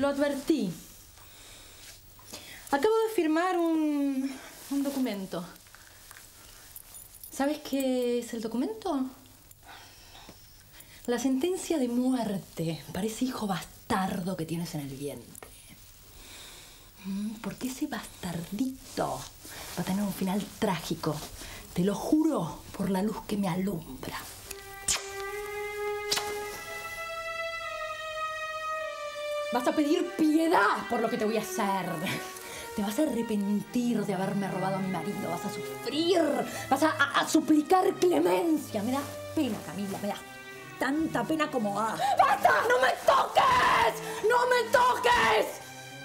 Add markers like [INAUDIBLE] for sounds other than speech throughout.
lo advertí. Acabo de firmar un, un documento. ¿Sabes qué es el documento? La sentencia de muerte para ese hijo bastardo que tienes en el vientre. Mm, Porque ese bastardito va a tener un final trágico. Te lo juro por la luz que me alumbra. Vas a pedir piedad por lo que te voy a hacer. Te vas a arrepentir de haberme robado a mi marido. Vas a sufrir. Vas a, suplicar clemencia. Me da pena, Camila. Me da tanta pena como a. ¡Basta! ¡No me toques! ¡No me toques!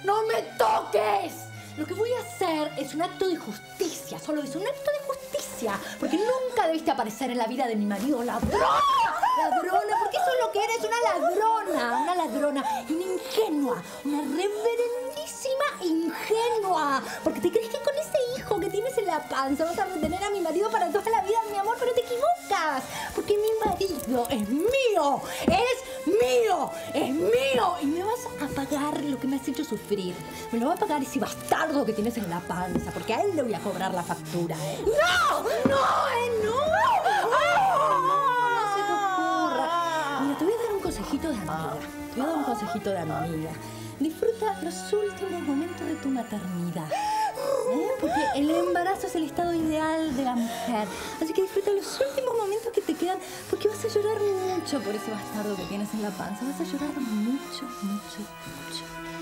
¡No me toques! Lo que voy a hacer es un acto de justicia. Solo es un acto de justicia. Porque nunca debiste aparecer en la vida de mi marido. ¡Ladrona! ¡Ladrona! Porque eso es lo que eres. Una ladrona. Una ladrona. Una ingenua. Una reverendísima ingenua. Porque te crees que con ese hijo que tienes en la panza vas a retener a mi marido para toda la vida, mi amor. Pero te equivocas. Porque mi marido es mío. Es mío. Es mío. Y me vas a pagar lo que me has hecho sufrir. Me lo va a pagar ese bastardo que tienes en la panza. Porque a él le voy a cobrar la factura. ¡No! ¡No! ¿eh? ¡No! No se te ocurra. Mira, te voy a dar un consejito de amiga. Te voy a dar un consejito de amiga. Disfruta los últimos momentos de tu maternidad. ¿eh? Porque el embarazo es el estado ideal de la mujer. Así que disfruta los últimos momentos que te quedan, porque vas a llorar mucho por ese bastardo que tienes en la panza. Vas a llorar mucho, mucho, mucho.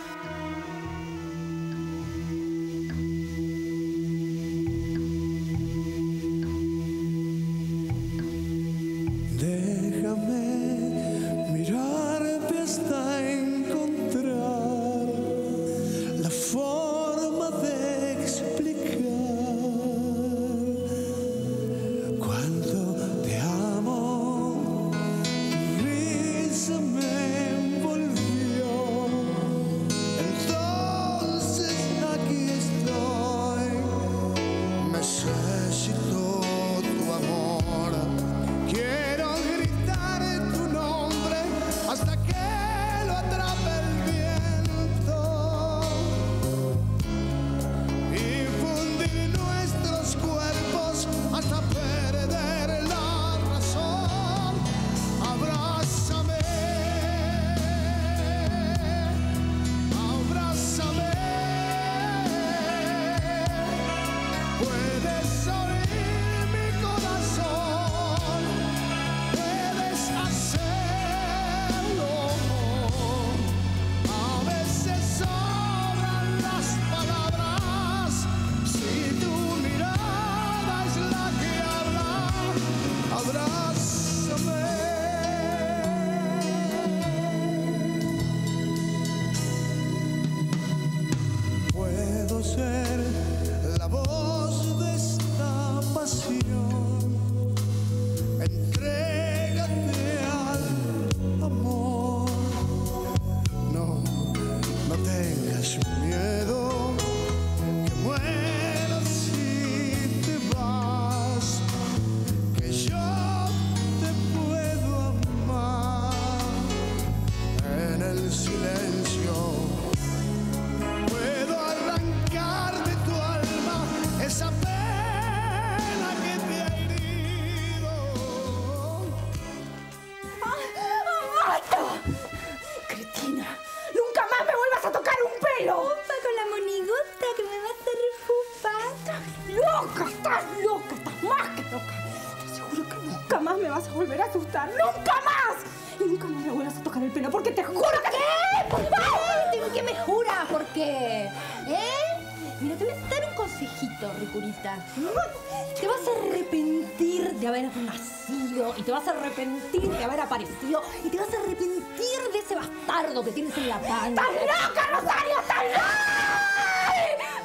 Te vas a arrepentir de haber nacido y te vas a arrepentir de haber aparecido y te vas a arrepentir de ese bastardo que tienes en la panza. ¡Estás loca, Rosario! ¡Estás loca!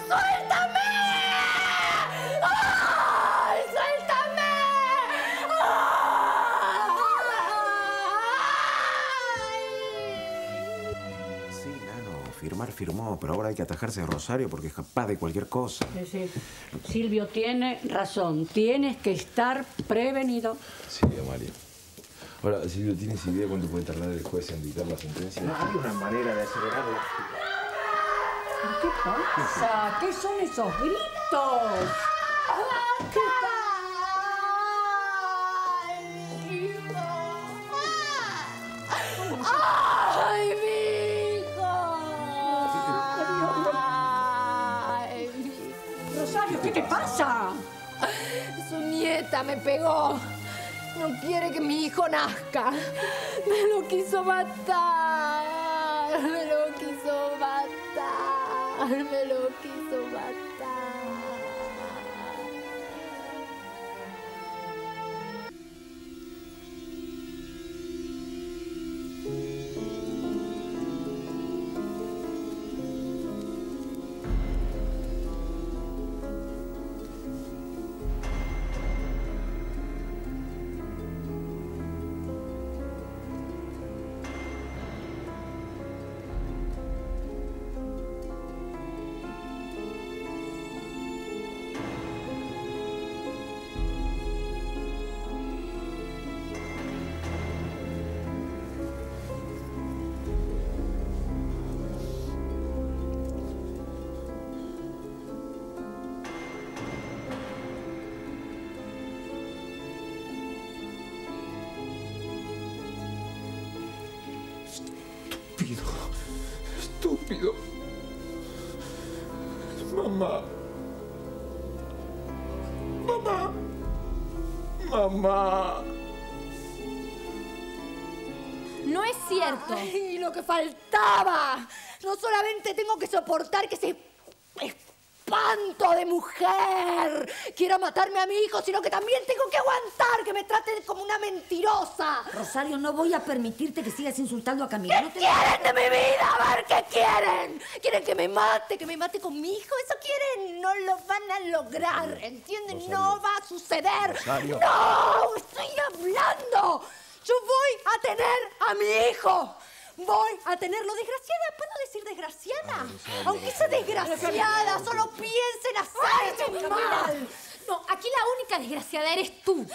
¡Suéltame! Firmó, pero ahora hay que atajarse de Rosario porque es capaz de cualquier cosa. Sí, sí. Silvio tiene razón. Tienes que estar prevenido. Sí, Amalia. Ahora, Silvio, ¿tienes idea cuánto puede tardar el juez en dictar la sentencia? No hay una manera de acelerarla. ¿Qué pasa? ¿Qué son esos gritos? ¿Qué ¿qué te pasa? Su nieta me pegó. No quiere que mi hijo nazca. Me lo quiso matar. Me lo quiso matar. Me lo quiso matar. Mamá. No es cierto. ¡Ay, lo que faltaba! No solamente tengo que soportar que ese espanto de mujer quiera matarme a mi hijo, sino que también tengo que aguantar que me traten como una mentirosa. Rosario, no voy a permitirte que sigas insultando a Camila. ¿Qué No te- quieren de mi vida? A ver, ¿qué quieren? ¿Quieren que me mate, que me mate con mi hijo? ¿Eso quieren? No lo van a lograr, ¿entienden? No va a suceder. Rosario. ¡No! ¡Estoy hablando! Yo voy a tener a mi hijo. Voy a tenerlo. Desgraciada, ¿puedo decir desgraciada? Aunque sea desgraciada, solo piensen hacerme mal. No, aquí la única desgraciada eres tú.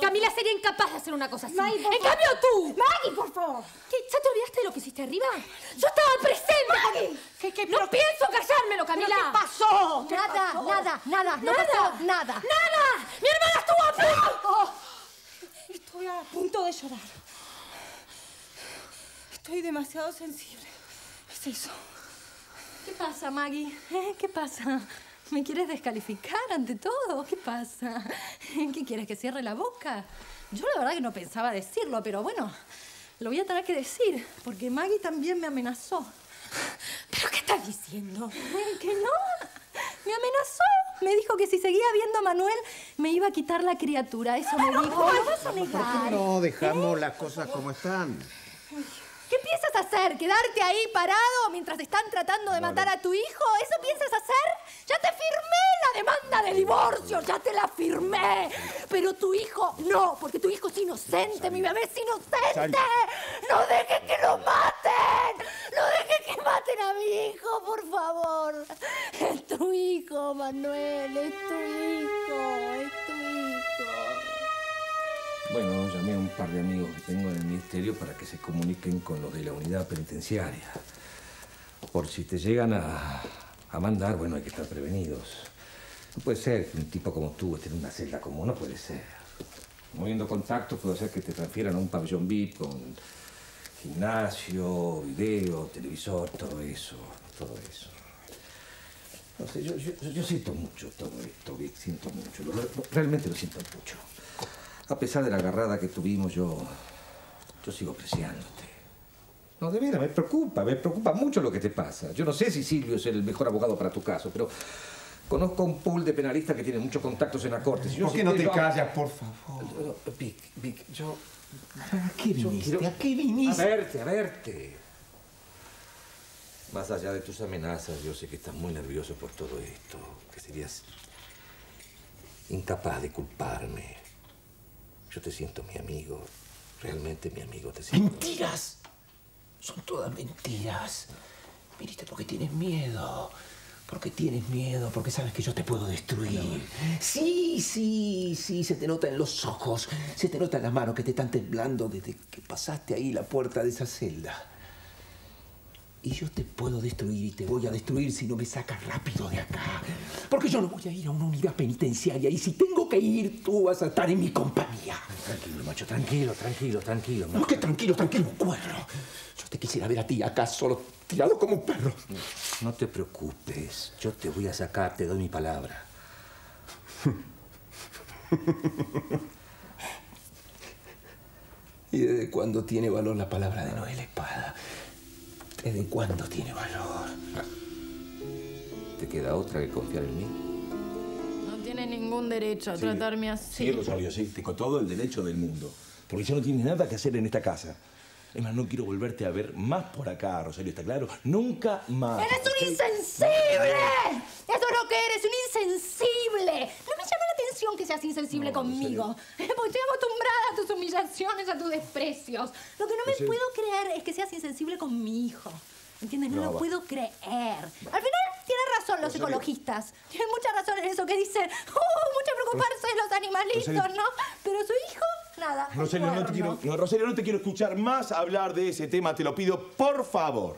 Camila sería incapaz de hacer una cosa así. Maggie, en cambio tú. Maggie, por favor. ¿Qué? ¿Ya te olvidaste de lo que hiciste arriba? Yo estaba presente. Maggie. ¿Qué, qué, no pero- pienso callármelo, ¿Pero Camila. qué pasó? ¿Qué Nada, pasó? nada, nada, no Nada. pasó Nada. ¡Nada! ¡Mi hermana estuvo a punto! Oh, Estoy a punto de llorar. Estoy demasiado sensible. Es eso. ¿Qué pasa, Maggie? ¿Eh? ¿Qué pasa? ¿Me quieres descalificar ante todo? ¿Qué pasa? ¿Qué quieres que cierre la boca? Yo la verdad que no pensaba decirlo, pero bueno, lo voy a tener que decir, porque Maggie también me amenazó. ¿Pero qué estás diciendo? ¿Eh? ¿Que no? Me amenazó. Me dijo que si seguía viendo a Manuel me iba a quitar la criatura. Eso me dijo. ¿Lo vas a ¿Por qué negar? no dejamos las cosas como están? ¿Qué piensas hacer? ¿Quedarte ahí parado mientras están tratando de matar a tu hijo? ¿Eso piensas hacer? Ya te firmé la demanda de divorcio, ya te la firmé. Pero tu hijo no, porque tu hijo es inocente, mi bebé es inocente. No dejes que lo maten. No dejes que maten a mi hijo, por favor. Es tu hijo, Manuel, es tu hijo. Bueno, llamé a un par de amigos que tengo en el ministerio para que se comuniquen con los de la unidad penitenciaria. Por si te llegan a, a mandar, bueno, hay que estar prevenidos. No puede ser que un tipo como tú esté en una celda común, no puede ser. Moviendo contactos puede ser que te transfieran a un pabellón VIP con gimnasio, video, televisor, todo eso, todo eso. No sé, yo, yo, yo siento mucho todo esto, Vic, siento mucho, lo- lo- realmente lo siento mucho. A pesar de la agarrada que tuvimos, yo, yo sigo apreciándote. No, de veras, me preocupa, me preocupa mucho lo que te pasa. Yo no sé si Silvio es el mejor abogado para tu caso, pero conozco un pool de penalistas que tienen muchos contactos en la corte. Si ¿Por qué no te callas, por favor? Vic, Vic, yo... ¿A qué yo viniste? ¿A qué A viniste? verte, a verte. Más allá de tus amenazas, yo sé que estás muy nervioso por todo esto, que serías incapaz de culparme. Yo te siento mi amigo, realmente mi amigo, te. ¡Mentiras! Son todas mentiras. Viniste porque tienes miedo. Porque tienes miedo, porque sabes que yo te puedo destruir. Sí, sí, sí, se te nota en los ojos, se te nota en las manos que te están temblando desde que pasaste ahí la puerta de esa celda. Y yo te puedo destruir y te voy a destruir si no me sacas rápido de acá. Porque yo no voy a ir a una unidad penitenciaria y si tengo que ir, tú vas a estar en mi compañía. Tranquilo, macho, tranquilo, tranquilo, tranquilo. No, que tranquilo, tranquilo, cuerno. Yo te quisiera ver a ti acá solo tirado como un perro. No te preocupes, yo te voy a sacar, te doy mi palabra. [LAUGHS] ¿Y desde cuándo tiene valor la palabra de Noel Espada? ¿Desde cuándo tiene valor? ¿Te queda otra que confiar en mí? No tiene ningún derecho a tratarme así. Sí, Rosario, sí. Tengo todo el derecho del mundo. Porque ya no tienes nada que hacer en esta casa. Es más, no quiero volverte a ver más por acá, Rosario, ¿está claro? Nunca más. ¡Eres un insensible! Eso es lo que eres, un insensible. No me llama la atención que seas insensible conmigo. [LAUGHS] Porque estoy acostumbrada a tus humillaciones, a tus desprecios. Lo que no me serio? puedo creer es que seas insensible con mi hijo. ¿Entiendes? No, No, lo va. puedo creer. Al final tienen razón los Rosario. ecologistas. Tienen mucha razón en eso que dicen, [LAUGHS] ¡uh! Mucho preocuparse de los animalitos, Rosario. ¿no? Pero su hijo, nada. Rosario, no te quiero, no, Rosario, no te quiero escuchar más hablar de ese tema, te lo pido, por favor.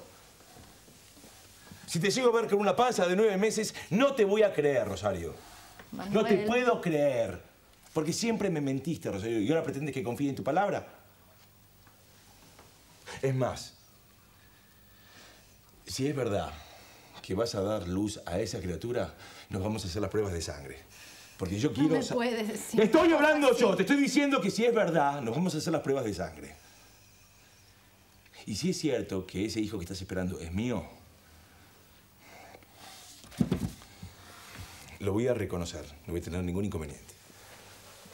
Si te llego a ver con una panza de nueve meses, no te voy a creer, Rosario. No te puedo creer. Porque siempre me mentiste, Rosario, y ahora pretendes que confíe en tu palabra. Es más, si es verdad que vas a dar luz a esa criatura, nos vamos a hacer las pruebas de sangre. Porque yo quiero... me sa- puedes decir estoy hablando así. yo, te estoy diciendo que si es verdad, nos vamos a hacer las pruebas de sangre. Y si es cierto que ese hijo que estás esperando es mío, lo voy a reconocer, no voy a tener ningún inconveniente.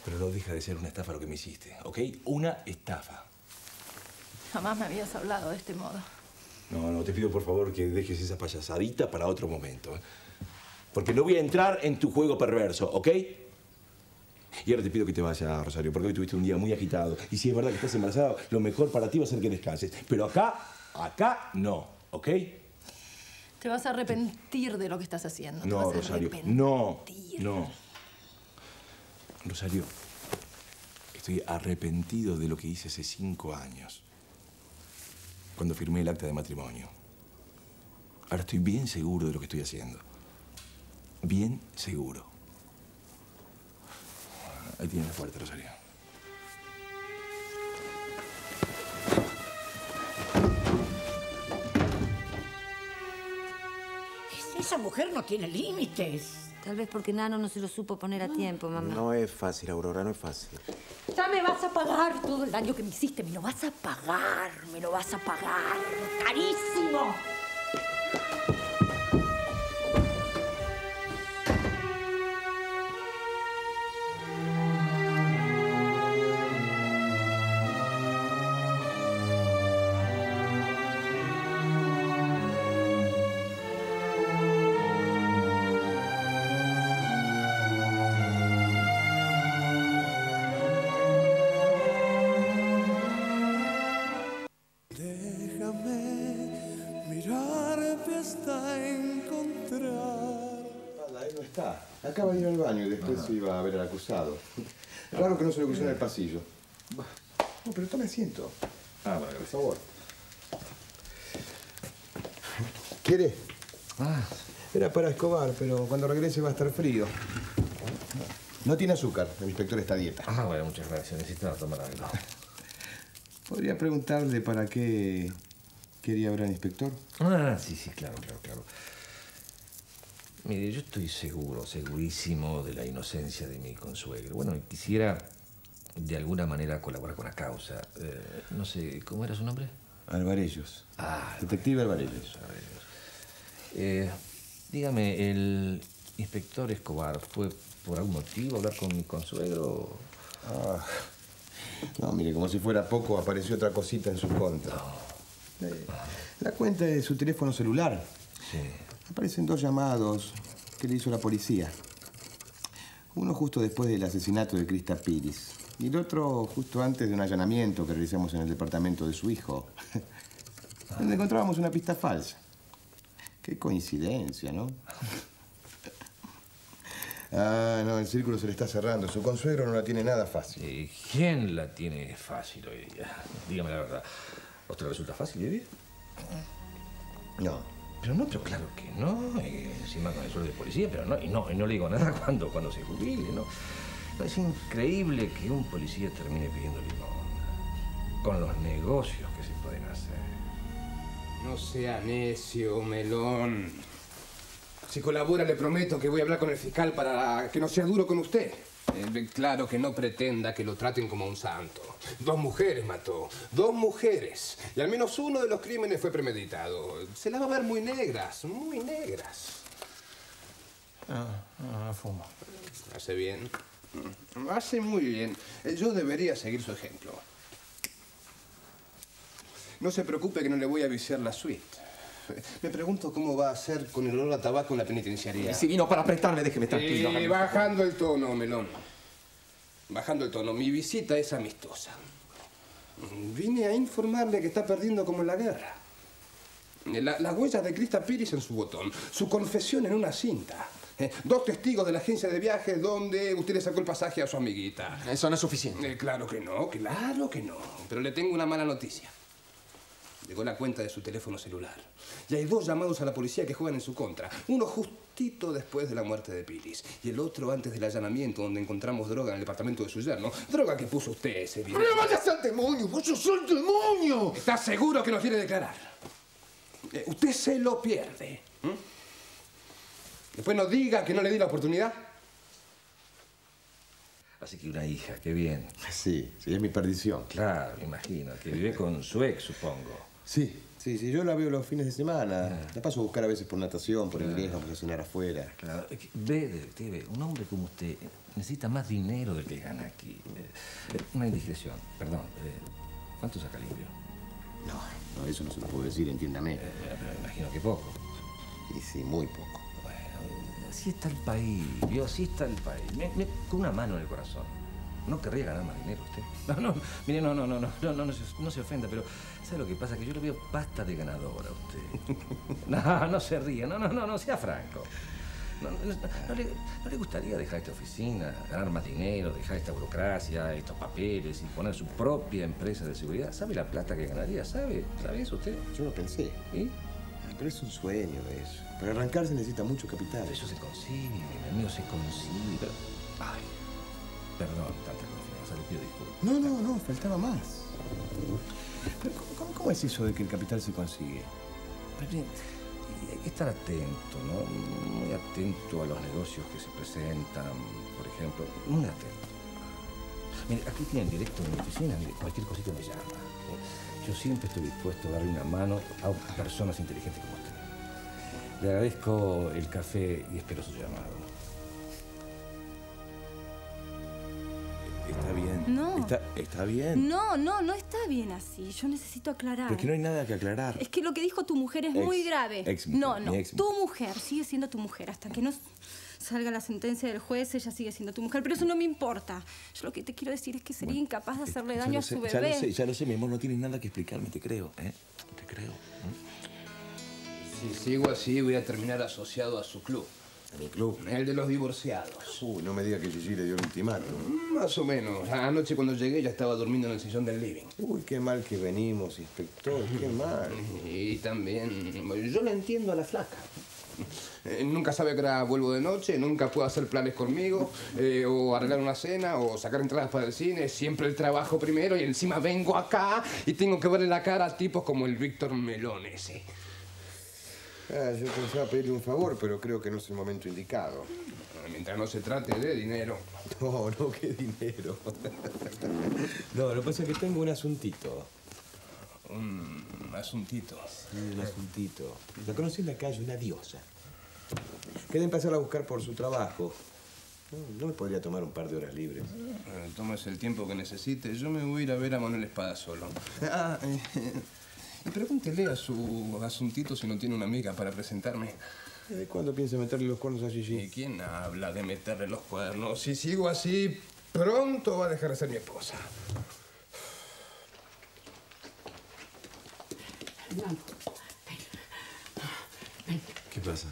Pero no deja de ser una estafa lo que me hiciste, ¿ok? Una estafa. Jamás me habías hablado de este modo. No, no, te pido por favor que dejes esa payasadita para otro momento. ¿eh? Porque no voy a entrar en tu juego perverso, ¿ok? Y ahora te pido que te vayas, Rosario, porque hoy tuviste un día muy agitado. Y si es verdad que estás embarazada, lo mejor para ti va a ser que descanses. Pero acá, acá no, ¿ok? Te vas a arrepentir de lo que estás haciendo. te No, vas Rosario, no, no. Rosario, estoy arrepentido de lo que hice hace cinco años, cuando firmé el acta de matrimonio. Ahora estoy bien seguro de lo que estoy haciendo. Bien seguro. Ahí tienes la puerta, Rosario. Esa mujer no tiene límites. Tal vez porque Nano no se lo supo poner a tiempo, mamá. No es fácil, Aurora, no es fácil. Ya me vas a pagar todo el daño que me hiciste. Me lo vas a pagar. Me lo vas a pagar. Carísimo. Hasta encontrar. Ahí no está. Acaba de ir al baño y después iba a ver al acusado. Raro que no se lo cruzó en el pasillo. No, pero tome asiento. Ah, bueno, Por favor. ¿Quiere? Era para Escobar, pero cuando regrese va a estar frío. No tiene azúcar. El inspector está a dieta. Ah, bueno, muchas gracias. Necesitaba tomar algo. [LAUGHS] ¿Podría preguntarle para qué quería ver al inspector? Ah, sí, sí, claro, claro, claro. Mire, yo estoy seguro, segurísimo de la inocencia de mi consuegro. Bueno, quisiera de alguna manera colaborar con la causa. Eh, no sé, ¿cómo era su nombre? Alvarellos. Ah, Detective Alvarellos. Eh, dígame, ¿el inspector Escobar fue por algún motivo a hablar con mi consuegro? Ah, no, mire, como si fuera poco, apareció otra cosita en su contra. Eh, La cuenta de su teléfono celular. Sí. Aparecen dos llamados que le hizo la policía. Uno justo después del asesinato de Krista Piris. Y el otro justo antes de un allanamiento que realizamos en el departamento de su hijo. [LAUGHS] Donde encontrábamos una pista falsa. Qué coincidencia, ¿no? [LAUGHS] Ah, no, el círculo se le está cerrando. Su consuegro no la tiene nada fácil. ¿Y quién la tiene fácil hoy día? Dígame la verdad. ¿A usted le resulta fácil vivir? No. Pero no, pero claro que no. encima con el sueldo de policía, pero no. Y no, y no le digo nada [LAUGHS] cuando, cuando se jubile, ¿no? No, Es increíble que un policía termine pidiendo limón. Con los negocios que se pueden hacer. No sea necio, melón. Si colabora, le prometo que voy a hablar con el fiscal para que no sea duro con usted. Eh, claro que no pretenda que lo traten como un santo. Dos mujeres mató, dos mujeres. Y al menos uno de los crímenes fue premeditado. Se las va a ver muy negras, muy negras. Ah, ah, fumo. Hace bien. Hace muy bien. Eh, Yo debería seguir su ejemplo. No se preocupe que no le voy a viciar la suite. Me pregunto cómo va a ser con el olor a tabaco en la penitenciaría. Si vino para prestarme, déjeme tranquilo. Eh, bajando el tono, melón. Bajando el tono. Mi visita es amistosa. Vine a informarle que está perdiendo como en la guerra. La- las huellas de Krista Piris en su botón. Su confesión en una cinta. Eh, dos testigos de la agencia de viajes donde usted le sacó el pasaje a su amiguita. Eso no es suficiente. Eh, claro que no, claro que no. Pero le tengo una mala noticia. Llegó la cuenta de su teléfono celular. Y hay dos llamados a la policía que juegan en su contra. Uno justito después de la muerte de Piris. Y el otro antes del allanamiento donde encontramos droga en el departamento de su yerno. Droga que puso usted ese video. ¡Pero vayas al demonio! ¡Vayas al demonio! ¿Está seguro que no quiere declarar? Eh, usted se lo pierde. ¿m? Después no diga que no le di la oportunidad. Así que una hija, qué bien. Sí, sí, es mi perdición. Claro, me imagino. Que vive con su ex, supongo. Sí, sí, sí, yo la veo los fines de semana. La paso a buscar a veces por natación, por inglés, vamos a cenar afuera. Claro. Ve, detective, un hombre como usted necesita más dinero del que gana aquí. Eh, una indiscreción, perdón. eh, ¿Cuánto saca limpio? No, no, eso no se lo puedo decir, entiéndame. Eh, pero imagino que poco. Y sí, muy poco. Así está el país, vio, así está el país. Me- me- con una mano en el corazón. ¿No querría ganar más dinero usted? [LAUGHS] No, no, mire, no, no, no, no, no, no, no, se, no se ofenda, pero ¿sabe lo que pasa? Que yo le veo pasta de ganadora a usted. [LAUGHS] No, no se ría, no, no, no, no, sea franco. No, no, no, no le, no le gustaría dejar esta oficina, ganar más dinero, dejar esta burocracia, estos papeles y poner su propia empresa de seguridad? ¿Sabe la plata que ganaría? ¿Sabe? ¿Sabe eso usted? Yo lo pensé. ¿Y? Pero es un sueño eso. Para arrancarse necesita mucho capital. Eso se consigue, mi amigo, se consigue. Pero, ay, perdón, tanta confianza, le pido disculpas. No, no, no, faltaba más. ¿cómo, es eso de que el capital se consigue? Hay que estar atento, ¿no? Muy atento a los negocios que se presentan, por ejemplo. Muy atento. Mire, aquí tienen directo en mi oficina, mire, cualquier cosita me llama. ¿eh? Yo siempre estoy dispuesto a darle una mano a personas inteligentes como usted. Le agradezco el café y espero su llamado. No. Está, está bien. No, no, no está bien así. Yo necesito aclarar. Porque no hay nada que aclarar. Es que lo que dijo tu mujer es Ex- muy grave. ex mujer, no, no. mi ex Tu mujer sigue siendo tu mujer. Hasta que no salga la sentencia del juez, ella sigue siendo tu mujer. Pero eso no me importa. Yo lo que te quiero decir es que sería incapaz de hacerle daño a su sé, ya bebé. lo sé, ya lo sé, mi amor, no tienes nada que explicarme, te creo, ¿eh? Te creo. Si sigo así, voy a terminar asociado a su club. ¿A mi club? El de los divorciados. Uy, no me diga que Gigi le dio el ultimátum. Más o menos. Anoche cuando llegué ya estaba durmiendo en el sillón del living. Uy, qué mal que venimos, inspector, qué mal. Y también, yo le entiendo a la flaca. Eh, nunca sabe que hora vuelvo de noche, nunca puede hacer planes conmigo, eh, o arreglar una cena, o sacar entradas para el cine. Siempre el trabajo primero y encima vengo acá y tengo que verle la cara a tipos como el Víctor Melón ese. Ah, yo pensaba pedirle un favor, pero creo que no es el momento indicado. Mientras no se trate de dinero. No, no, qué dinero. [LAUGHS] No, lo que pasa es que tengo un asuntito. Un asuntito. Sí, un asuntito. La conocí en la calle, una diosa. Queda empezar a buscar por su trabajo. No, me podría tomar un par de horas libres. Eh, Tómese el tiempo que necesite. Yo me voy a ir a ver a Manuel Espada solo. Ah, eh, y pregúntele a su asuntito si no tiene una amiga para presentarme. ¿De cuándo piensa meterle los cuernos a Gigi? ¿Y quién habla de meterle los cuernos? Si sigo así, pronto va a dejar de ser mi esposa. Ven. Ven. pasa?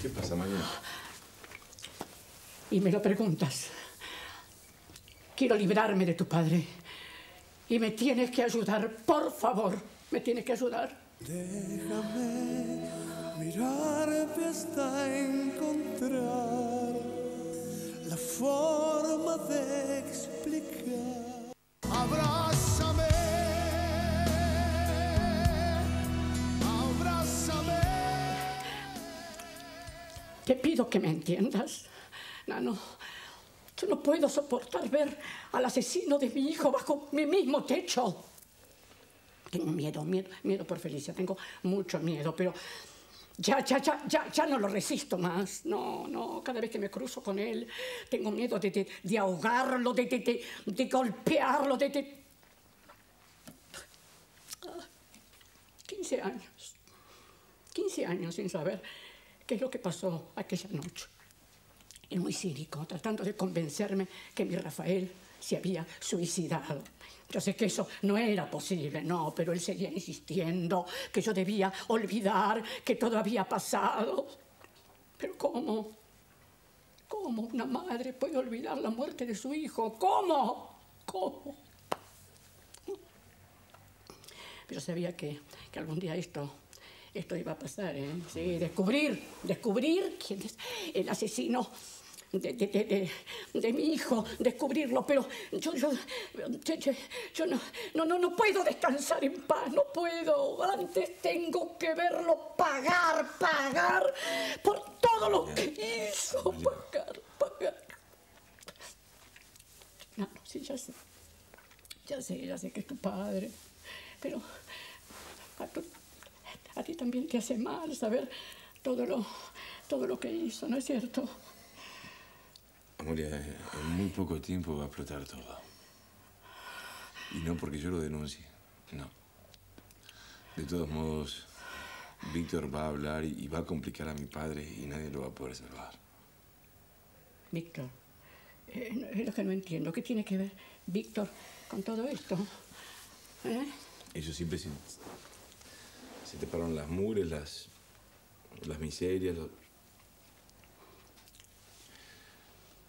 ¿Qué pasa, María? Y me lo preguntas. Quiero librarme de tu padre. Y me tienes que ayudar, por favor. Me tienes que ayudar. Déjame mirarte hasta encontrar la forma de explicar. Abrázame, abrázame. Te pido que me entiendas. Nano, no puedo soportar ver al asesino de mi hijo bajo mi mismo techo. Tengo miedo, miedo, miedo por Felicia. Tengo mucho miedo, pero ya, ya, ya, ya, ya no lo resisto más. No, no, cada vez que me cruzo con él, tengo miedo de, de, de ahogarlo, de, de, de, golpearlo, de, de... Ah, 15 años. 15 años sin saber qué es lo que pasó aquella noche. Muy cínico, tratando de convencerme que mi Rafael se había suicidado. Yo sé que eso no era posible, no, pero él seguía insistiendo que yo debía olvidar que todo había pasado. Pero ¿cómo? ¿Cómo una madre puede olvidar la muerte de su hijo? ¿Cómo? ¿Cómo? Pero sabía que, que algún día esto, esto iba a pasar, ¿eh? Sí, descubrir, descubrir quién es el asesino de, de, de, de, de mi hijo, descubrirlo, pero yo, yo, yo, no, no, no, no puedo descansar en paz, no puedo. Antes tengo que verlo pagar, pagar por todo lo que hizo, pagar, pagar. No, no, sí, ya sé. Ya sé, ya sé que es tu padre, pero a, tu- a ti también te hace mal saber todo lo, todo lo que hizo, ¿no es cierto? Amoria, en muy poco tiempo va a explotar todo. Y no porque yo lo denuncie, no. De todos modos, Víctor va a hablar y va a complicar a mi padre y nadie lo va a poder salvar. Víctor, eh, es lo que no entiendo. ¿Qué tiene que ver Víctor con todo esto? ¿Eh? Ellos siempre se, se taparon las mugres, las, las miserias los-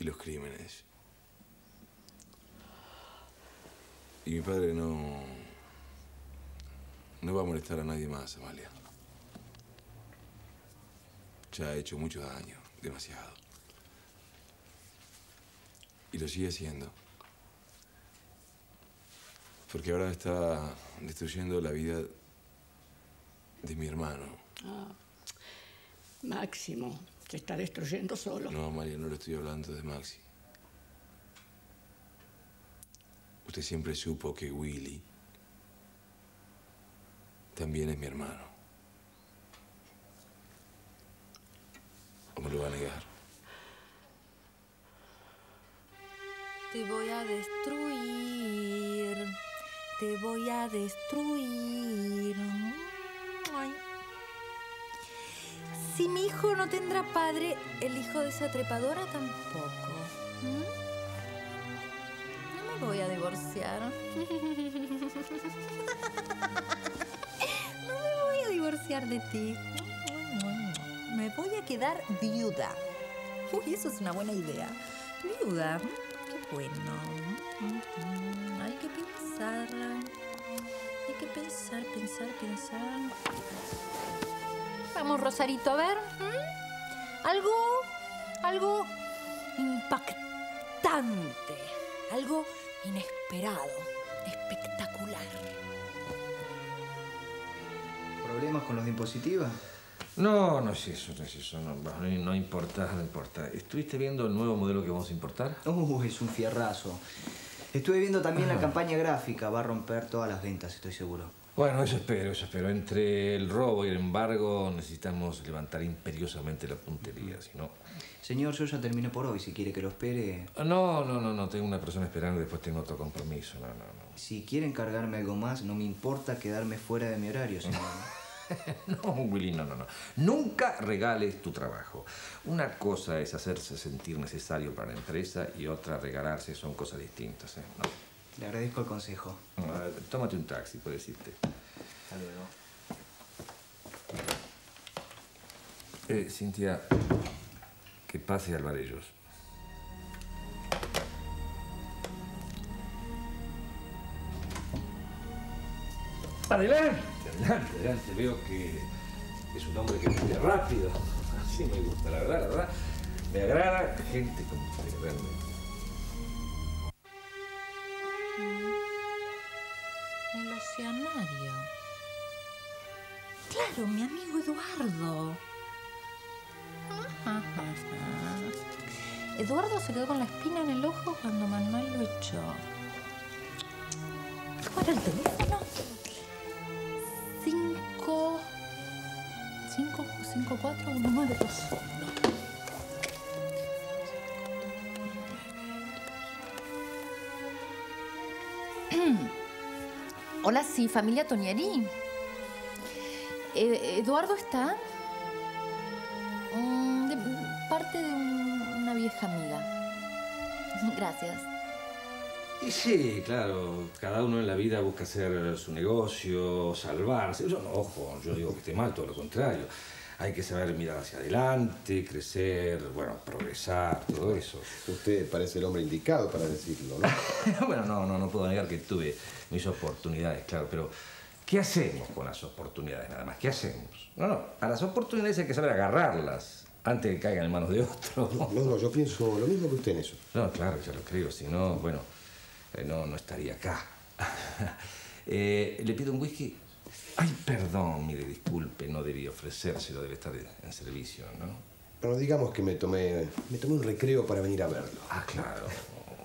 los crímenes. Y mi padre no. no va a molestar a nadie más, Amalia. Ya ha hecho mucho daño, demasiado. Y lo sigue haciendo. Porque ahora está destruyendo la vida de mi hermano. Ah, Máximo se está destruyendo solo. No, María, no le estoy hablando de Maxi. Usted siempre supo que Willy también es mi hermano. ¿O me lo va a negar? Te voy a destruir. Te voy a destruir. Si mi hijo no tendrá padre, el hijo de esa trepadora tampoco. ¿Mm? No me voy a divorciar. [LAUGHS] No me voy a divorciar de ti. Me voy a quedar viuda. Uy, eso es una buena idea. Viuda. Qué bueno. Hay que pensar. Hay que pensar, pensar, pensar. Vamos, Rosarito, a ver. ¿m? Algo. Algo impactante. Algo inesperado. Espectacular. ¿Problemas con los de impositiva? No, no es eso, no es eso. No, no, no importa, no importa. ¿Estuviste viendo el nuevo modelo que vamos a importar? Uh, es un fierrazo. Estuve viendo también la campaña gráfica. Va a romper todas las ventas, estoy seguro. Bueno, eso espero, eso espero. Entre el robo y el embargo necesitamos levantar imperiosamente la puntería, si no... Señor, yo ya terminé por hoy. Si quiere que lo espere... No, no, no, no. Tengo una persona esperando y después tengo otro compromiso. No, no, no. Si quiere encargarme algo más, no me importa quedarme fuera de mi horario, señor. [LAUGHS] No, Willy, no, no, no. Nunca regales tu trabajo. Una cosa es hacerse sentir necesario para la empresa y otra regalarse. Son cosas distintas, ¿eh? No. Le agradezco el consejo. Ah, tómate un taxi, puedes irte. Hasta luego. Eh, Cintia, que pase Alvarellos. Adelante, adelante, adelante. Veo que es un hombre que vive rápido. [LAUGHS] Así me gusta, la verdad, la verdad. Me agrada gente como usted, realmente. Claro, mi amigo Eduardo. [LAUGHS] Eduardo se quedó con la espina en el ojo cuando Manuel lo echó. ¿Cuál era el teléfono? Cinco... Cinco, cinco, cuatro, uno, nueve, dos, uno. [CLEARS THROAT] Hola, sí, familia Tonieri. Eh, ¿Eduardo está? Mm, de parte de un- una vieja amiga. [LAUGHS] Gracias. Y sí, claro, cada uno en la vida busca hacer su negocio, salvarse. Yo ojo, yo digo que esté mal, todo lo contrario. Hay que saber mirar hacia adelante, crecer, bueno, progresar, todo eso. Usted parece el hombre indicado para decirlo, ¿no? [LAUGHS] bueno, no, no, no puedo negar que tuve mis oportunidades, claro, pero ¿qué hacemos con las oportunidades nada más? ¿Qué hacemos? No, no, a las oportunidades hay que saber agarrarlas antes de que caigan en manos de otro. No, no, yo pienso lo mismo que usted en eso. No, claro, ya lo creo, si no, bueno, eh, no, no estaría acá. [LAUGHS] Eh, Le pido un whisky. Ay, perdón, mire, disculpe, no debí ofrecérselo, debe estar en servicio, ¿no? Pero digamos que me tomé, me tomé un recreo para venir a verlo. Ah, claro,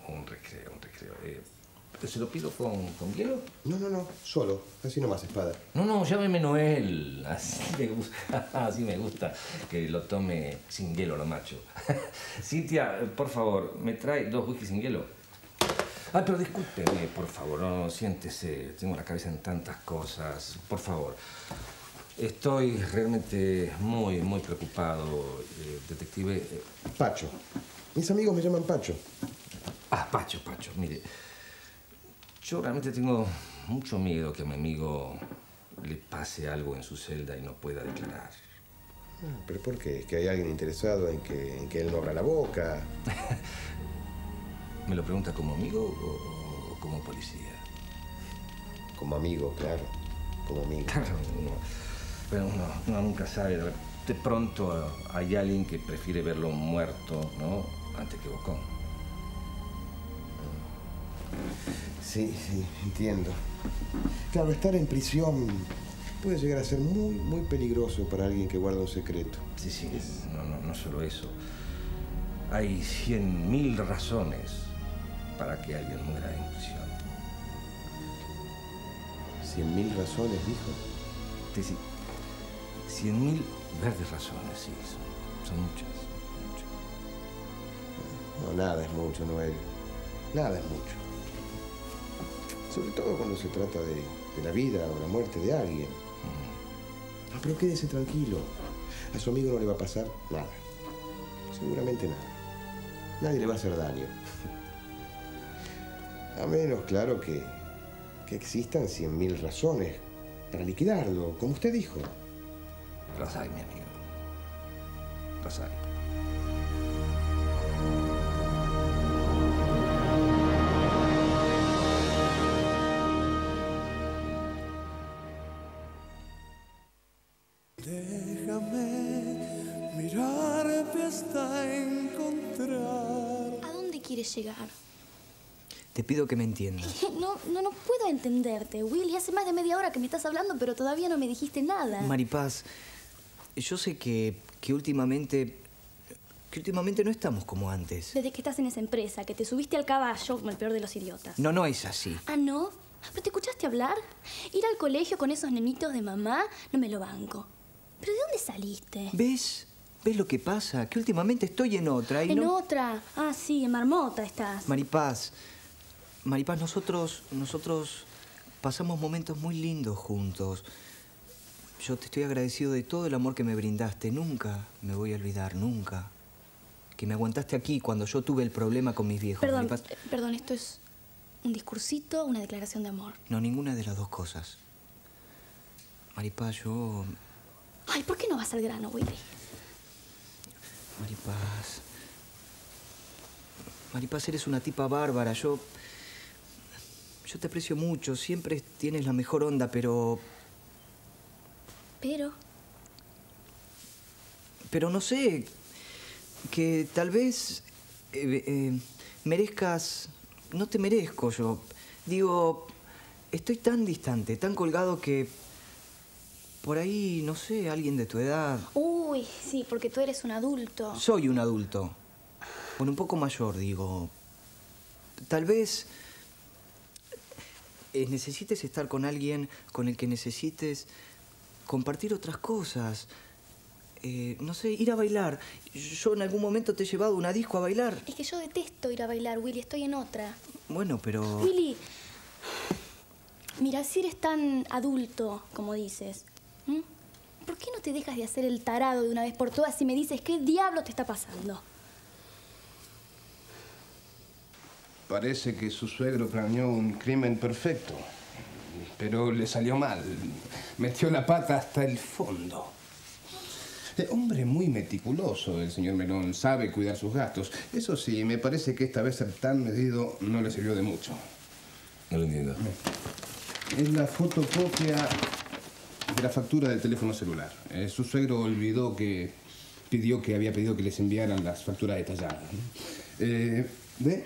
un recreo, un recreo. Eh, ¿Se lo pido con, con hielo? No, no, no, solo, así nomás, espada. No, no, llámeme Noel. Así me gusta, [LAUGHS] así me gusta que lo tome sin hielo, lo macho. [LAUGHS] Cintia, por favor, ¿me trae dos whisky sin hielo? Ah, pero discúlpeme, por favor, no, siéntese. Tengo la cabeza en tantas cosas. Por favor. Estoy realmente muy, muy preocupado, eh, detective. Eh, Pacho. Mis amigos me llaman Pacho. Ah, Pacho, Pacho, mire. Yo realmente tengo mucho miedo que a mi amigo le pase algo en su celda y no pueda declarar. Ah, ¿Pero por qué? ¿Es que hay alguien interesado en que, en que él no abra la boca? [LAUGHS] ¿Me lo pregunta como amigo o, o como policía? Como amigo, claro. Como amigo. Claro, uno, pero uno, uno nunca sabe. De pronto hay alguien que prefiere verlo muerto, ¿no? Antes que bocón. Sí, sí, entiendo. Claro, estar en prisión puede llegar a ser muy, muy peligroso para alguien que guarda un secreto. Sí, sí, no, no, no solo eso. Hay cien mil razones para que alguien muera en prisión. Cien mil razones, dijo. Sí, sí. Cien mil verdes razones, sí, son, son muchas. No, nada es mucho, Noel. Nada es mucho. Sobre todo cuando se trata de, de la vida o la muerte de alguien. No, pero quédese tranquilo. A su amigo no le va a pasar nada. Seguramente nada. Nadie le va a hacer daño. A menos, claro, que, que existan cien mil razones para liquidarlo, como usted dijo. Las hay, mi amigo. Las hay. Déjame mirarte hasta encontrar. ¿A dónde quieres llegar? Te pido que me entiendas. No, no, no puedo entenderte, Willy. Hace más de media hora que me estás hablando, pero todavía no me dijiste nada. Maripaz, yo sé que, que últimamente. que últimamente no estamos como antes. Desde que estás en esa empresa, que te subiste al caballo como el peor de los idiotas. No, no es así. Ah, ¿no? ¿Pero te escuchaste hablar? Ir al colegio con esos nenitos de mamá, no me lo banco. ¿Pero de dónde saliste? ¿Ves? ¿Ves lo que pasa? Que últimamente estoy en otra y En no. otra. Ah, sí, en Marmota estás. Maripaz. Maripaz, nosotros. nosotros pasamos momentos muy lindos juntos. Yo te estoy agradecido de todo el amor que me brindaste. Nunca me voy a olvidar, nunca. Que me aguantaste aquí cuando yo tuve el problema con mis viejos. Perdón, Maripaz. eh, perdón, esto es un discursito, una declaración de amor. No, ninguna de las dos cosas. Maripaz, yo... Ay, ¿por qué no vas al grano, Willy? Maripaz... Maripaz, eres una tipa bárbara. Yo... Yo te aprecio mucho. Siempre tienes la mejor onda, pero... Pero, Pero no sé... Que tal vez... eh, eh, merezcas... No te merezco yo. Digo... Estoy tan distante, tan colgado que... Por ahí, no sé, alguien de tu edad... uy, sí, porque tú eres un adulto. Soy un adulto. Bueno, un poco mayor, digo. Tal vez eh, necesites estar con alguien con el que necesites compartir otras cosas. Eh, no sé, ir a bailar. Yo en algún momento te he llevado una disco a bailar. Es que yo detesto ir a bailar, Willy, estoy en otra. Bueno, pero... Willy, mira, si eres tan adulto, como dices, ¿m? ¿por qué no te dejas de hacer el tarado de una vez por todas y me dices qué diablo te está pasando? Parece que su suegro planeó un crimen perfecto, pero le salió mal. Metió la pata hasta el fondo. Eh, hombre muy meticuloso, el señor Melón. Sabe cuidar sus gastos. Eso sí, me parece que esta vez ser tan medido no le sirvió de mucho. No lo entiendo. Es la fotocopia de la factura del teléfono celular. Eh, su suegro olvidó que pidió que había pedido que les enviaran las facturas detalladas. Eh, ¿Ve?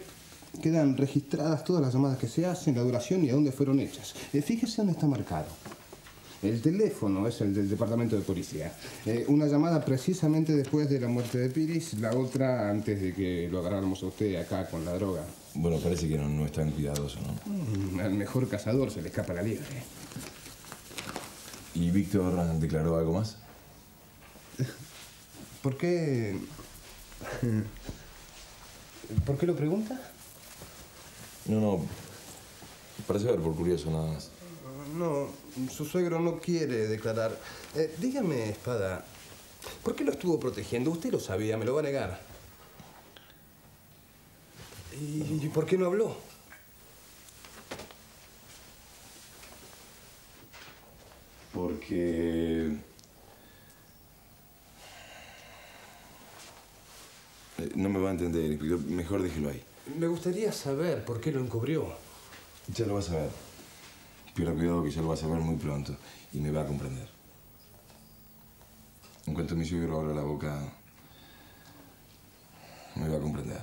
Quedan registradas todas las llamadas que se hacen, la duración y a dónde fueron hechas. Eh, fíjese dónde está marcado. El teléfono es el del departamento de policía. Eh, una llamada precisamente después de la muerte de Piris, la otra antes de que lo agarráramos a usted acá con la droga. Bueno, parece que no, no es tan cuidadoso, ¿no? Mm, al mejor cazador se le escapa la liebre. ¿Y Víctor declaró algo más? ¿Por qué? ¿Por qué lo pregunta? No, no. Para saber, por curioso, nada más. No, su suegro no quiere declarar. Eh, dígame, Espada, ¿por qué lo estuvo protegiendo? Usted lo sabía, me lo va a negar. ¿Y por qué no habló? Porque... Eh, No me va a entender. Mejor déjelo ahí. Me gustaría saber por qué lo encubrió. Ya lo vas a ver. Pero cuidado que ya lo vas a ver muy pronto y me va a comprender. En cuanto mi suegro abra la boca, me va a comprender.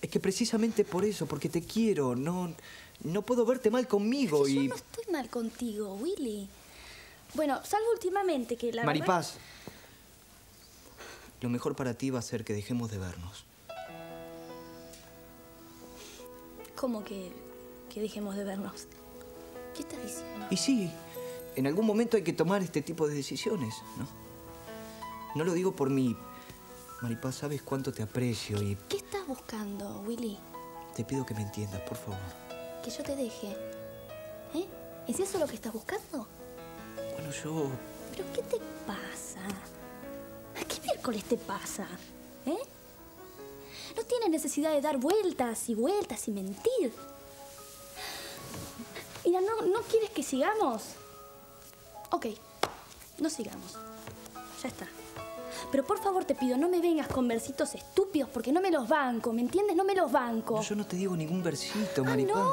Es que precisamente por eso, porque te quiero, no, no puedo verte mal conmigo Yo y... no estoy mal contigo, Willy. Bueno, salvo últimamente que la verdad- Maripaz, lo mejor para ti va a ser que dejemos de vernos. ¿Cómo que, que dejemos de vernos? ¿Qué estás diciendo? Y sí, en algún momento hay que tomar este tipo de decisiones, ¿no? No lo digo por mí. Maripaz, sabes cuánto te aprecio y ¿Qué estás buscando, Willy? te pido que me entiendas, por favor. Que yo te deje. ¿Eh? ¿Es eso lo que estás buscando? Bueno, yo... ¿Pero qué te pasa? ¿Qué miércoles te pasa? ¿Eh? No tienes necesidad de dar vueltas y vueltas y mentir. Mira, ¿no, ¿no quieres que sigamos? Ok, no sigamos. Ya está. Pero por favor te pido, no me vengas con versitos estúpidos porque no me los banco, ¿me entiendes? No me los banco. Yo no te digo ningún versito, Ah, Maripaz. no.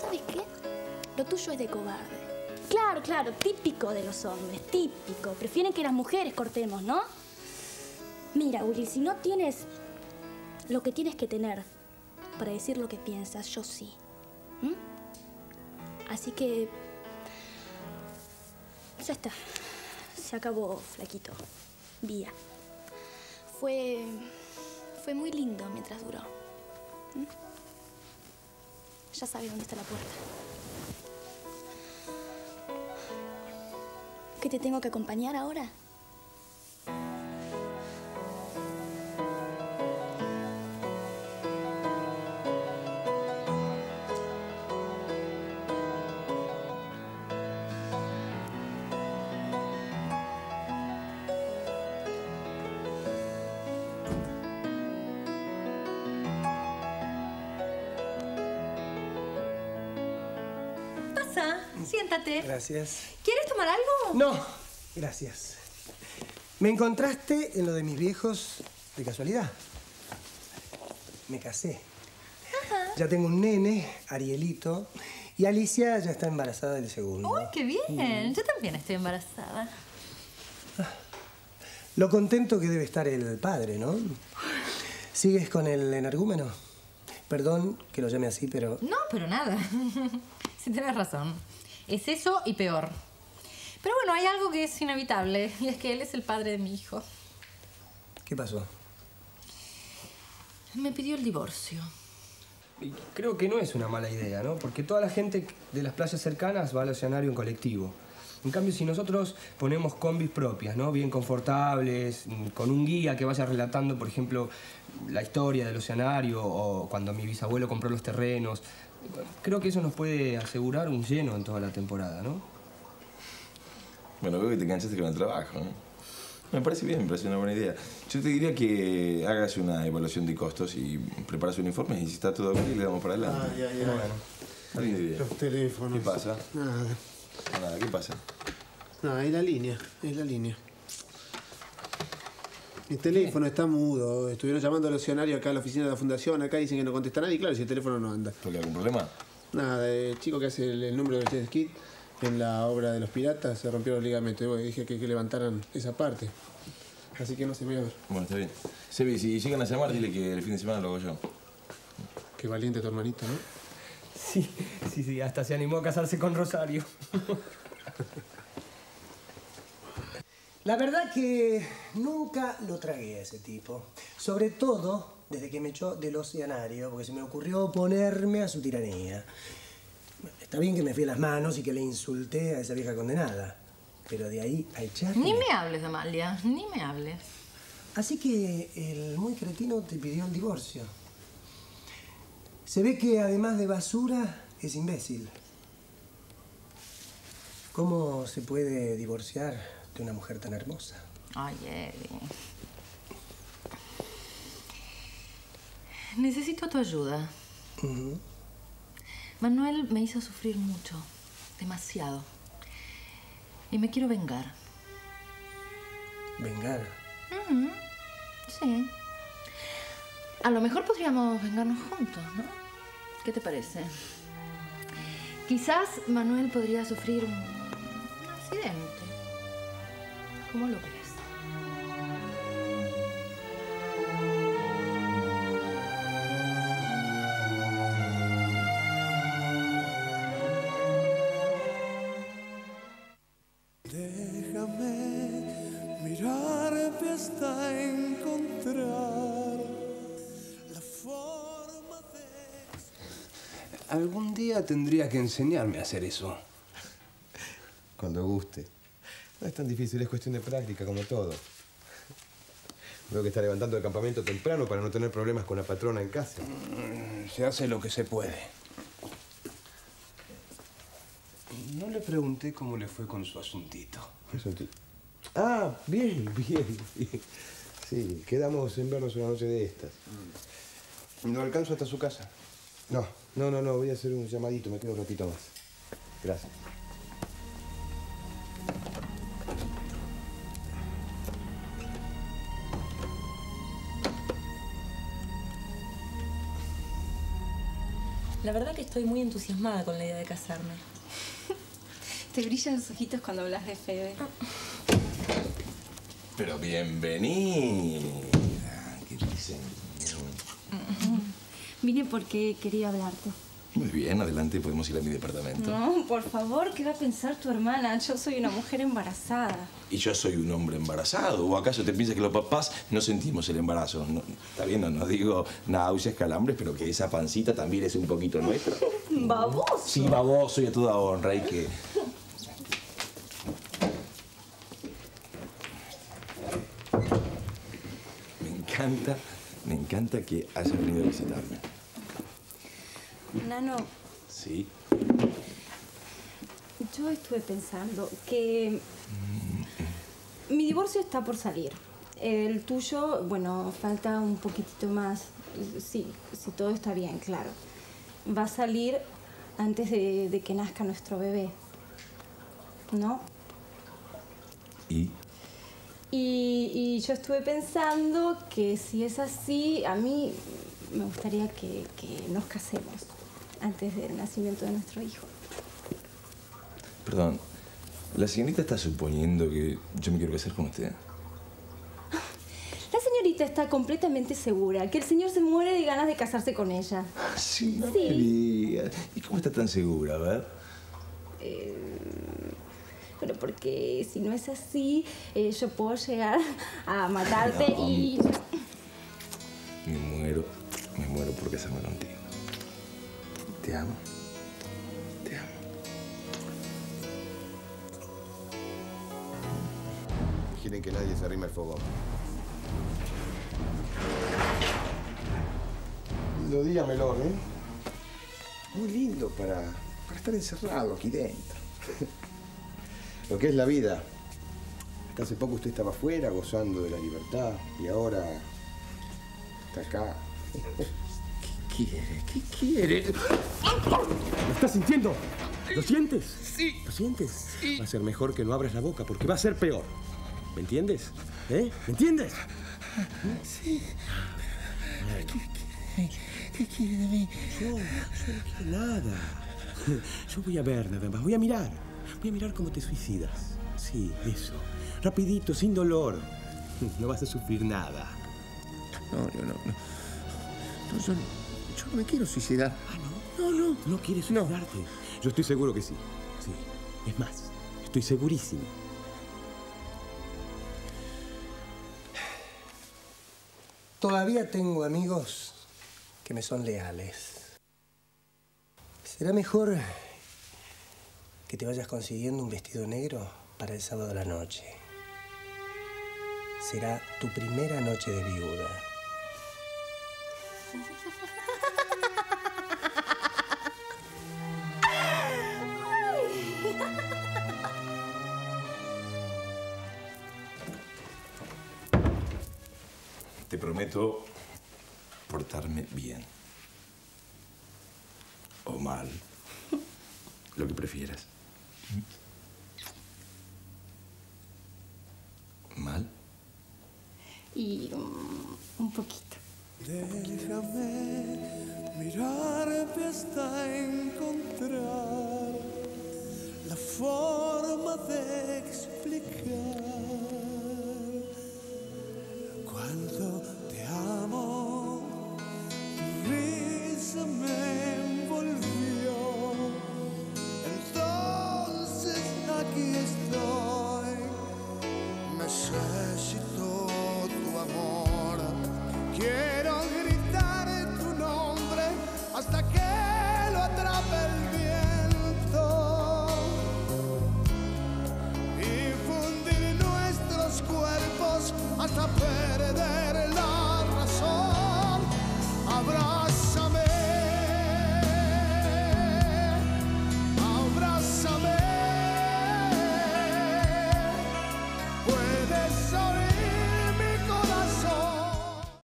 ¿Sabes qué? Lo tuyo es de cobarde. Claro, claro, típico de los hombres, típico. Prefieren que las mujeres cortemos, ¿no? Mira, Willy, si no tienes lo que tienes que tener para decir lo que piensas, yo sí. ¿Mm? Así que... Ya está. Se acabó, flaquito. Vía. Fue... Fue muy lindo mientras duró. ¿Mm? Ya sabes dónde está la puerta. ¿Que te tengo que acompañar ahora? Siéntate. Gracias. ¿Quieres tomar algo? No, gracias. Me encontraste en lo de mis viejos de casualidad. Me casé. Ya tengo un nene, Arielito, y Alicia ya está embarazada del segundo. ¡Uy, qué bien! Yo también estoy embarazada. Lo contento que debe estar el padre, ¿no? ¿Sigues con el energúmeno? Perdón que lo llame así, pero... No, pero nada. [LAUGHS] sí, tienes razón. Es eso y peor. Pero bueno, hay algo que es inevitable, [LAUGHS] y es que él es el padre de mi hijo. ¿Qué pasó? Me pidió el divorcio. Y Creo que no es una mala idea, ¿no? Porque toda la gente de las playas cercanas va al oceanario en colectivo. En cambio, si nosotros ponemos combis propias, ¿no? Bien confortables, mm, con un guía que vaya relatando, por ejemplo, la historia del oceanario o cuando mi bisabuelo compró los terrenos, creo que eso nos puede asegurar un lleno en toda la temporada, ¿no? Bueno, veo que te enganchaste con el trabajo, ¿no? Me parece bien, me parece una buena idea. Yo te diría que hagas una evaluación de costos y preparas un informe y si está todo bien le damos para adelante. Ay, ay, ay. Linda idea. Los teléfonos. ¿Qué pasa? Nada. Nada, ¿qué pasa? No, es la línea, es la línea. El teléfono está mudo. Estuvieron llamando al opcionario acá a la oficina de la fundación. Acá dicen que no contesta nadie. Claro, si el teléfono no anda. ¿Por qué algún problema? Nada, el chico que hace el, el número del jet ski en la obra de los piratas se rompió los ligamentos. Y bueno, dije que, que levantaran esa parte. Así que no se me va a ver. Bueno, está bien. Sebi, si llegan a llamar, dile que el fin de semana lo hago yo. Qué valiente tu hermanito, ¿no? Sí, sí, sí, hasta se animó a casarse con Rosario. [LAUGHS] La verdad que nunca lo tragué a ese tipo. Sobre todo desde que me echó del oceanario, porque se me ocurrió oponerme a su tiranía. Está bien que me fui a las manos y que le insulté a esa vieja condenada. Pero de ahí a echarme... Ni me hables, Amalia, ni me hables. Así que el muy cretino te pidió el divorcio. Se ve que además de basura, es imbécil. ¿Cómo se puede divorciar de una mujer tan hermosa? Ay, Eddie. Necesito tu ayuda. Manuel me hizo sufrir mucho, demasiado. Y me quiero vengar. Vengar. Sí. A lo mejor podríamos vengarnos juntos, ¿no? ¿Qué te parece? Quizás Manuel podría sufrir un un accidente. ¿Cómo lo ves? Déjame mirarte hasta encontrar la forma Algún día tendría que enseñarme a hacer eso. Cuando guste. No es tan difícil, es cuestión de práctica, como todo. Veo que está levantando el campamento temprano para no tener problemas con la patrona en casa. Mm, Se hace lo que se puede. No le pregunté cómo le fue con su asuntito. ¿Qué asunti- Ah, bien, [LAUGHS] bien, bien. Sí, quedamos en vernos una noche de estas. ¿No alcanzo hasta su casa? No, no, no, no, voy a hacer un llamadito, me quedo un ratito más. Gracias. La verdad que estoy muy entusiasmada con la idea de casarme. [LAUGHS] Te brillan los ojitos cuando hablas de Fede. Pero bienvenida. ¿Qué dicen? Vine porque quería hablarte. Muy bien, adelante, podemos ir a mi departamento. No, por favor, ¿qué va a pensar tu hermana? Yo soy una mujer embarazada. Y yo soy un hombre embarazado. ¿O acaso te piensas que los papás no sentimos el embarazo? No, está bien, no, no digo náuseas, calambres, pero que esa pancita también es un poquito nuestra. [LAUGHS] Baboso. Sí, baboso y a toda honra. Y que. Me encanta, me encanta que hayas venido a visitarme. Nano, Sí. yo estuve pensando que mi divorcio está por salir. El tuyo, bueno, falta un poquitito más. Sí, si todo está bien, claro. Va a salir antes de, de que nazca nuestro bebé. ¿No? ¿Y? Y, y yo estuve pensando que si es así, a mí me gustaría que, que nos casemos antes del nacimiento de nuestro hijo. Perdón, la señorita está suponiendo que yo me quiero casar con usted. La señorita está completamente segura que el señor se muere de ganas de casarse con ella. Sí, no Sí. me. ¿Y cómo está tan segura? A ver. Eh, bueno, porque si no es así, eh, yo puedo llegar a matarte No. y... fogón. Lindo día, Melón, ¿eh? Muy lindo para, para estar encerrado aquí dentro. [LAUGHS] Lo que es la vida. Hasta hace poco usted estaba afuera gozando de la libertad y ahora está acá. [LAUGHS] ¿Qué quiere? ¿Qué quiere? ¿Lo estás sintiendo? ¿Lo sientes? Sí. ¿Lo sientes? Va a ser mejor que no abras la boca porque va a ser peor. ¿Me entiendes? ¿Eh? ¿Me entiendes? Sí. ¿Qué, qué quiere de mí? Yo, yo no quiero nada. Yo voy a ver nada más, voy a mirar. Voy a mirar cómo te suicidas. Sí, eso. Rapidito, sin dolor. No vas a sufrir nada. No, no. No, No, yo, yo no me quiero suicidar. No, no. ¿No quieres suicidarte? Yo estoy seguro que sí. Sí. Es más, estoy segurísimo. Todavía tengo amigos que me son leales. Será mejor que te vayas consiguiendo un vestido negro para el sábado a la noche. Será tu primera noche de viuda. Te prometo portarme bien. O mal. Lo que prefieras. ¿Mal? Y um, un poquito.